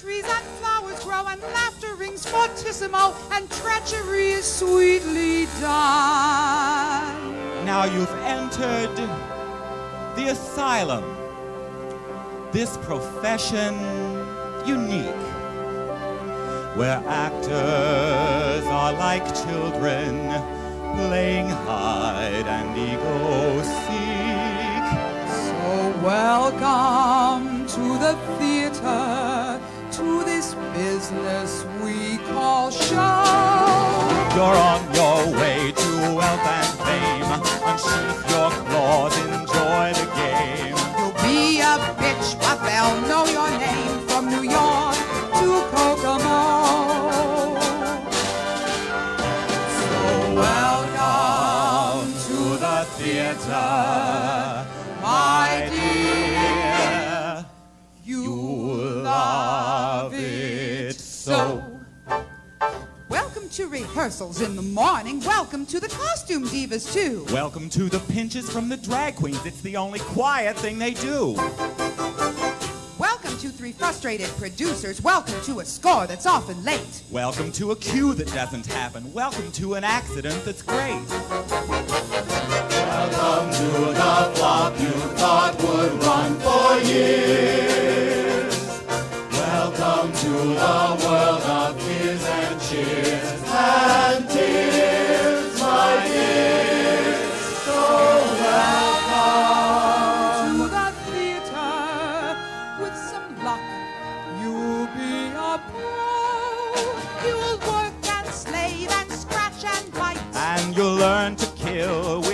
Trees and flowers grow and laughter rings fortissimo and treachery is sweetly done. Now you've entered the asylum. This profession unique, where actors are like children business we call show. You're on your way to wealth and fame. Unsheath your claws, enjoy the game. You'll be a bitch, but they'll know your name from New York to Kokomo. So welcome To the theater, to rehearsals in the morning. Welcome to the costume divas, too. Welcome to the pinches from the drag queens. It's the only quiet thing they do. Welcome to three frustrated producers. Welcome to a score that's often late. Welcome to a cue that doesn't happen. Welcome to an accident that's great. Welcome to the flop you thought would run for years. Welcome to the world of fears and cheers you'll learn to kill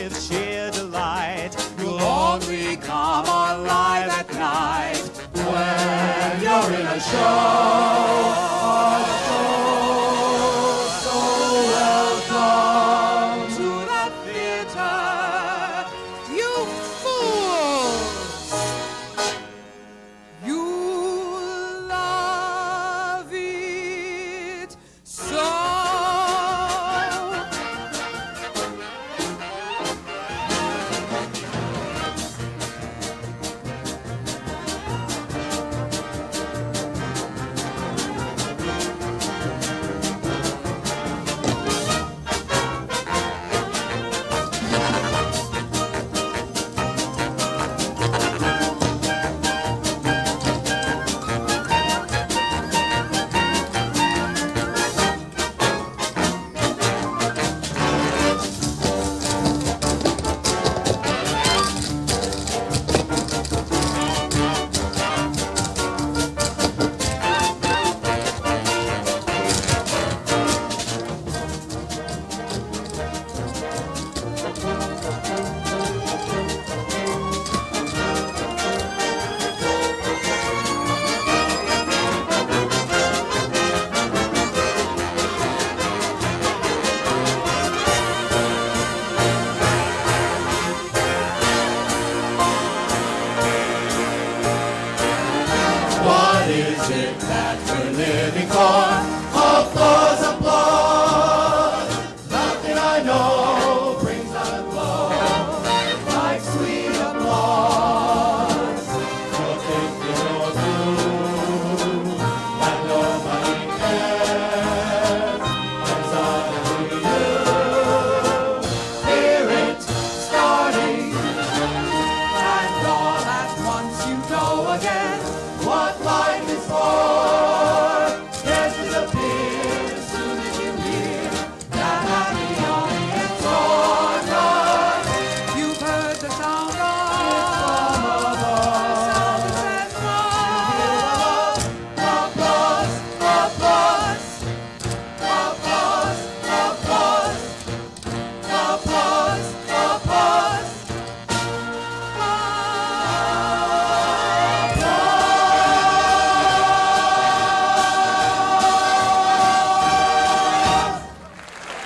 is it that we're living for?